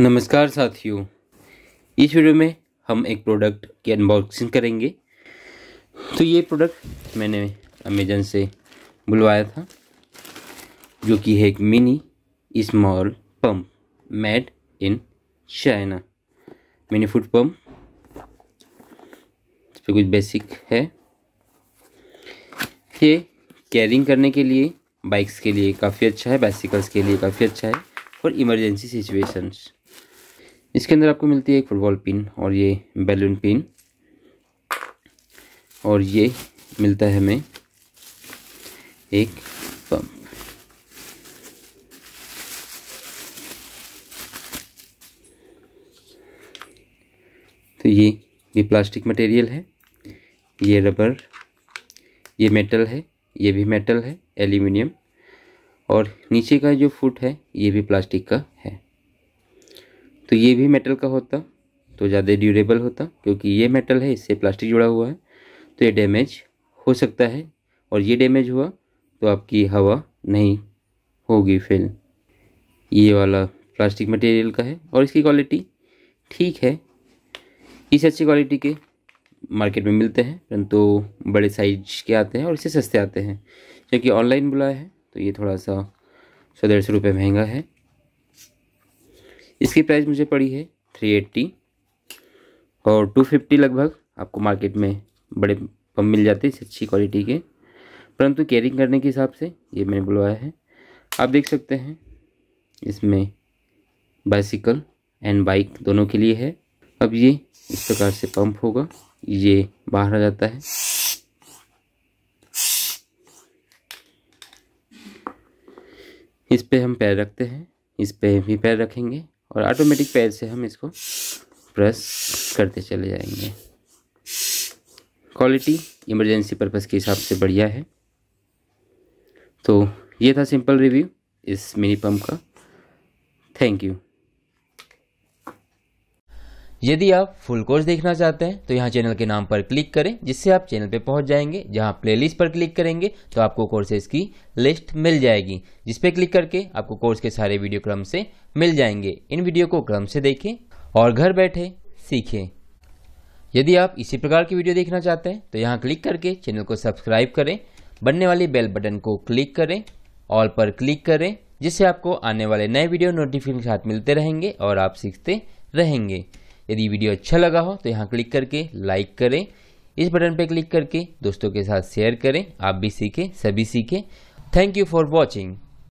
नमस्कार साथियों। इस वीडियो में हम एक प्रोडक्ट की अनबॉक्सिंग करेंगे। तो ये प्रोडक्ट मैंने अमेजन से बुलवाया था, जो कि है एक mini small pump made in China mini food pump इस पर कुछ बेसिक है। ये कैरिंग करने के लिए बाइक्स के लिए काफ़ी अच्छा है बाइसिकल्स के लिए काफ़ी अच्छा है, और इमरजेंसी सिचुएशंस इसके अंदर आपको मिलती है एक फुटबॉल पिन और ये बैलून पिन और ये मिलता है हमें एक पंप तो ये ये प्लास्टिक मटेरियल है, ये रबर ये मेटल है, ये भी मेटल है एल्यूमिनियम और नीचे का जो फुट है, ये भी प्लास्टिक का है। तो ये भी मेटल का होता तो ज़्यादा ड्यूरेबल होता, क्योंकि ये मेटल है, इससे प्लास्टिक जुड़ा हुआ है तो ये डैमेज हो सकता है। और ये डैमेज हुआ तो आपकी हवा नहीं होगी फिर ये वाला प्लास्टिक मटेरियल का है, और इसकी क्वालिटी ठीक है। इस अच्छी क्वालिटी के मार्केट में मिलते हैं, परंतु बड़े साइज़ के आते हैं और इससे सस्ते आते हैं। क्योंकि ऑनलाइन बुलाया है तो ये थोड़ा सा सौ डेढ़ सौ रुपये महँगा है। इसकी प्राइस मुझे पड़ी है थ्री एट्टी और टू फिफ्टी लगभग आपको मार्केट में बड़े पम्प मिल जाते हैं अच्छी क्वालिटी के। परंतु कैरिंग करने के हिसाब से ये मैंने बुलवाया है। आप देख सकते हैं, इसमें बाइसिकल एंड बाइक दोनों के लिए है। अब ये इस प्रकार से पंप होगा। ये बाहर आ जाता है। इस पे हम पैर रखते हैं। इस पे भी पैर रखेंगे। और ऑटोमेटिक पैर से हम इसको प्रेस करते चले जाएँगे। क्वालिटी इमरजेंसी पर्पज़ के हिसाब से बढ़िया है। तो ये था सिंपल रिव्यू इस मिनी पम्प का। थैंक यू यदि आप फुल कोर्स देखना चाहते हैं तो यहाँ चैनल के नाम पर क्लिक करें, जिससे आप चैनल पे पहुँच जाएँगे। जहाँ प्लेलिस्ट पर क्लिक करेंगे तो आपको कोर्सेज की लिस्ट मिल जाएगी। जिस पे क्लिक करके आपको कोर्स के सारे वीडियो क्रम से मिल जाएँगे। इन वीडियो को क्रम से देखें और घर बैठे सीखें। यदि आप इसी प्रकार की वीडियो देखना चाहते हैं तो यहाँ क्लिक करके चैनल को सब्सक्राइब करें। बनने वाली बेल बटन को क्लिक करें ऑल पर क्लिक करें, जिससे आपको आने वाले नए वीडियो नोटिफिकेशन के साथ मिलते रहेंगे और आप सीखते रहेंगे। यदि वीडियो अच्छा लगा हो तो यहाँ क्लिक करके लाइक करें। इस बटन पर क्लिक करके दोस्तों के साथ शेयर करें। आप भी सीखें, सभी सीखें। Thank you for watching.